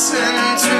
listen to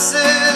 say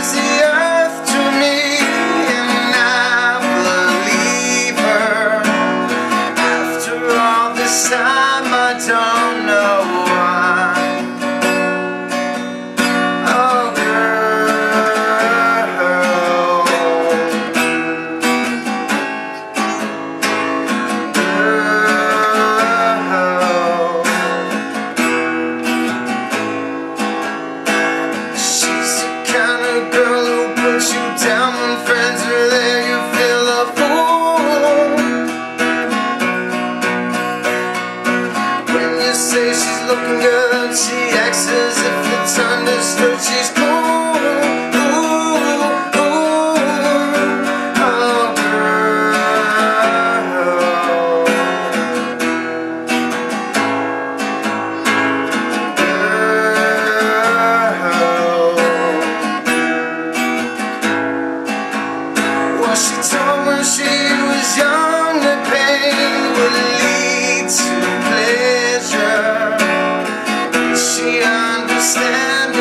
acts as if it's understood she's cool. Oh, girl. Well, she told when she was young She understand